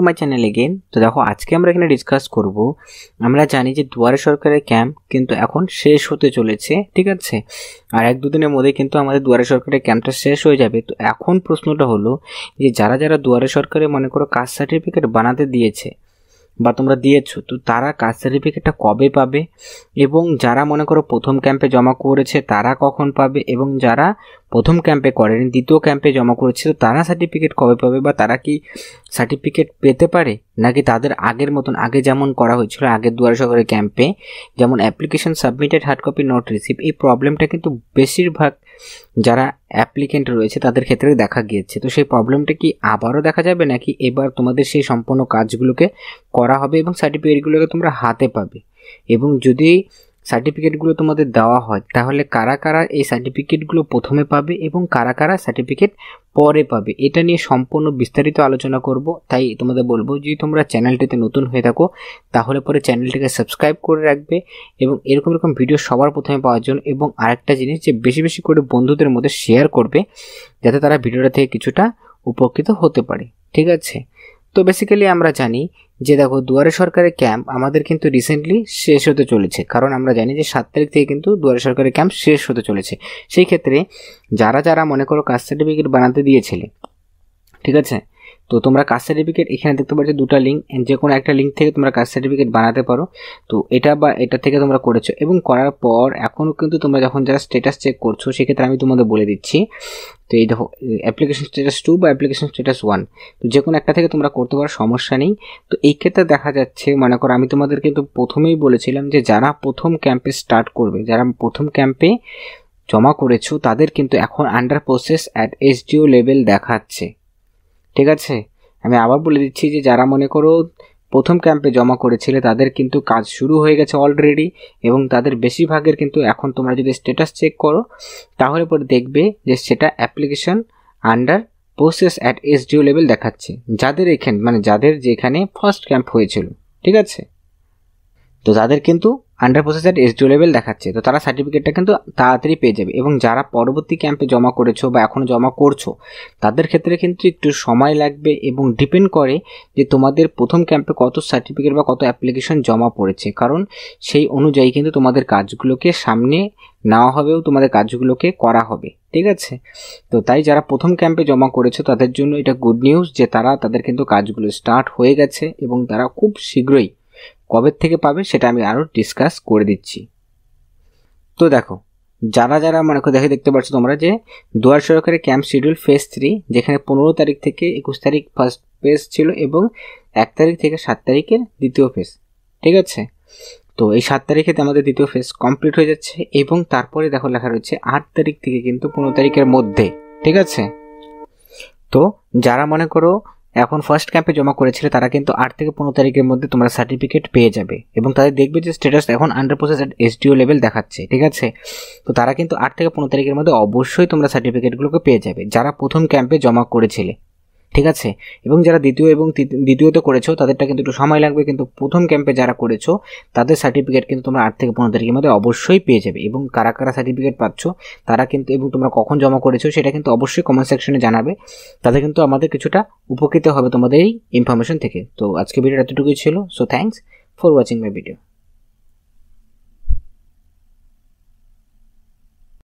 To my channel again তো দেখো, আজকে আমরা এখানে ডিসকাস করব। আমরা জানি যে দুয়ারে সরকারের ক্যাম্প কিন্তু এখন শেষ হতে চলেছে, ঠিক আছে? আর এক দুদিনের মধ্যে কিন্তু আমাদের দুয়ারে সরকারের ক্যাম্পটা শেষ হয়ে যাবে। তো এখন প্রশ্নটা হলো যে যারা যারা দুয়ারে সরকারে মনে করো কাস্ট সার্টিফিকেট বানাতে দিয়েছে বা তোমরা দিয়েছ, তো তারা কাস্ট সার্টিফিকেটটা কবে পাবে? এবং যারা মনে করো প্রথম ক্যাম্পে জমা করেছে, তারা কখন পাবে? এবং যারা প্রথম ক্যাম্পে করেনি, দ্বিতীয় ক্যাম্পে জমা করেছে। তো তারা সার্টিফিকেট কবে পাবে বা তারা কি সার্টিফিকেট পেতে পারে? নাকি তাদের আগের মতন, আগে যেমন করা হয়েছিল আগের দুয়ার সরকারের ক্যাম্পে যেমন application submitted hard copy not receive এই প্রবলেমটা কিন্তু বেশিরভাগ যারা অ্যাপ্লিকেন্ট রয়েছে তাদের ক্ষেত্রে দেখা গিয়েছে। তো সেই প্রবলেমটা কি আবারও দেখা যাবে নাকি এবার তোমাদের সেই সম্পূর্ণ কাজগুলোকে করা হবে এবং সার্টিফিকেটগুলোকে তোমরা হাতে পাবে? এবং যদি সার্টিফিকেটগুলো তোমাদের দেওয়া হয়, তাহলে কারা কারা এই সার্টিফিকেটগুলো প্রথমে পাবে এবং কারা কারা সার্টিফিকেট পরে পাবে? এটা নিয়ে সম্পূর্ণ বিস্তারিত আলোচনা করব। তাই তোমাদের বলব, যদি তোমরা চ্যানেলটিতে নতুন হয়ে থাকো, তাহলে পরে চ্যানেলটিকে সাবস্ক্রাইব করে রাখবে এবং এরকম এরকম ভিডিও সবার প্রথমে পাওয়ার জন্য এবং আরেকটা জিনিস যে বেশি বেশি করে বন্ধুদের মধ্যে শেয়ার করবে, যাতে তারা ভিডিওটা থেকে কিছুটা উপকৃত হতে পারে। ঠিক আছে? তো বেসিক্যালি আমরা জানি যে দেখো দুয়ারে সরকারের ক্যাম্প আমাদের কিন্তু রিসেন্টলি শেষ হতে চলেছে। কারণ আমরা জানি যে সাত তারিখ থেকে কিন্তু দুয়ারে সরকারের ক্যাম্প শেষ হতে চলেছে। সেই ক্ষেত্রে যারা যারা মনে করো কাস্ট সার্টিফিকেট বানাতে দিয়েছিলে, ঠিক আছে? তো তোমরা কাস্ট সার্টিফিকেট এখানে দেখতে পাচ্ছ দুটো লিঙ্ক যে কোনো একটা লিঙ্ক থেকে তোমরা কাস্ট সার্টিফিকেট বানাতে পারো। তো এটা বা এটা থেকে তোমরা করেছ। এবং করার পর এখনও কিন্তু তোমরা যখন যারা স্টেটাস চেক করছ, সেক্ষেত্রে আমি তোমাদের বলে দিচ্ছি। তো এই দেখো অ্যাপ্লিকেশন স্ট্যাটাস টু বা অ্যাপ্লিকেশন স্ট্যাটাস ওয়ান তো যে কোনো একটা থেকে তোমরা করতে পারো, সমস্যা নেই। তো এই ক্ষেত্রে দেখা যাচ্ছে, মনে করো আমি তোমাদের কিন্তু প্রথমেই বলেছিলাম যে যারা প্রথম ক্যাম্পে স্টার্ট করবে, যারা প্রথম ক্যাম্পে জমা করেছ, তাদের কিন্তু এখন under process at SDO level দেখাচ্ছে। ঠিক আছে? আমি আবার বলে দিচ্ছি যে, যারা মনে করো প্রথম ক্যাম্পে জমা করেছিলে, তাদের কিন্তু কাজ শুরু হয়ে গেছে অলরেডি এবং তাদের বেশিরভাগের কিন্তু এখন তোমরা যদি স্ট্যাটাস চেক করো, তাহলে পরে দেখবে যে, সেটা application under process at SDO level দেখাচ্ছে। যাদের এখানে মানে যাদের যেখানে ফার্স্ট ক্যাম্প হয়েছিল, ঠিক আছে? তো তাদের কিন্তু under process at SDO level দেখাচ্ছে। তো তারা সার্টিফিকেটটা কিন্তু তাড়াতাড়ি পেয়ে যাবে। এবং যারা পরবর্তী ক্যাম্পে জমা করেছ বা এখনও জমা করছ, তাদের ক্ষেত্রে কিন্তু একটু সময় লাগবে এবং ডিপেন্ড করে যে তোমাদের প্রথম ক্যাম্পে কত সার্টিফিকেট বা কত অ্যাপ্লিকেশন জমা পড়েছে। কারণ সেই অনুযায়ী কিন্তু তোমাদের কাজগুলোকে সামনে নেওয়া হবেও তোমাদের কাজগুলোকে করা হবে। ঠিক আছে? তো তাই যারা প্রথম ক্যাম্পে জমা করেছ, তাদের জন্য এটা গুড নিউজ যে তারা, তাদের কিন্তু কাজগুলো স্টার্ট হয়ে গেছে এবং তারা খুব শীঘ্রই কবে থেকে পাবে সেটা আমি আরও ডিসকাস করে দিচ্ছি। তো দেখো, যারা যারা মনে দেখে দেখতে পাচ্ছ তোমরা যে দুয়ার সরকারের ক্যাম্প শিডিউল ফেজ থ্রি যেখানে পনেরো তারিখ থেকে একুশ তারিখ ফার্স্ট ফেজ ছিল এবং এক তারিখ থেকে সাত তারিখের দ্বিতীয় ফেজ ঠিক আছে? তো এই সাত তারিখে আমাদের দ্বিতীয় ফেজ কমপ্লিট হয়ে যাচ্ছে এবং তারপরে দেখো লেখা রয়েছে আট তারিখ থেকে কিন্তু পনেরো তারিখের মধ্যে, ঠিক আছে? তো যারা মনে করো এখন ফার্স্ট ক্যাম্পে জমা করেছিলে, তারা কিন্তু আট থেকে পনেরো তারিখের মধ্যে তোমরা সার্টিফিকেট পেয়ে যাবে এবং তাদের দেখবে যে স্টেটাস এখন under process at SDO level দেখাচ্ছে, ঠিক আছে? তো তারা কিন্তু আট থেকে পনেরো তারিখের মধ্যে অবশ্যই তোমরা সার্টিফিকেটগুলোকে পেয়ে যাবে, যারা প্রথম ক্যাম্পে জমা করেছিলে। ঠিক আছে? এবং যারা দ্বিতীয় এবং দ্বিতীয়তে করেছ, তাদেরটা কিন্তু একটু সময় লাগবে, কিন্তু প্রথম ক্যাম্পে যারা করেছ, তাদের সার্টিফিকেট কিন্তু তোমরা আট থেকে পনেরো তারিখের মধ্যে অবশ্যই পেয়ে যাবে। এবং কারা কারা সার্টিফিকেট পাচ্ছ, তারা কিন্তু, এবং তোমরা কখন জমা করেছ, সেটা কিন্তু অবশ্যই কমেন্ট সেকশনে জানাবে। তাতে কিন্তু আমাদের কিছুটা উপকৃত হবে তোমাদের এই ইনফরমেশন থেকে। তো আজকে ভিডিওটা এতটুকুই ছিল। So thanks for watching my video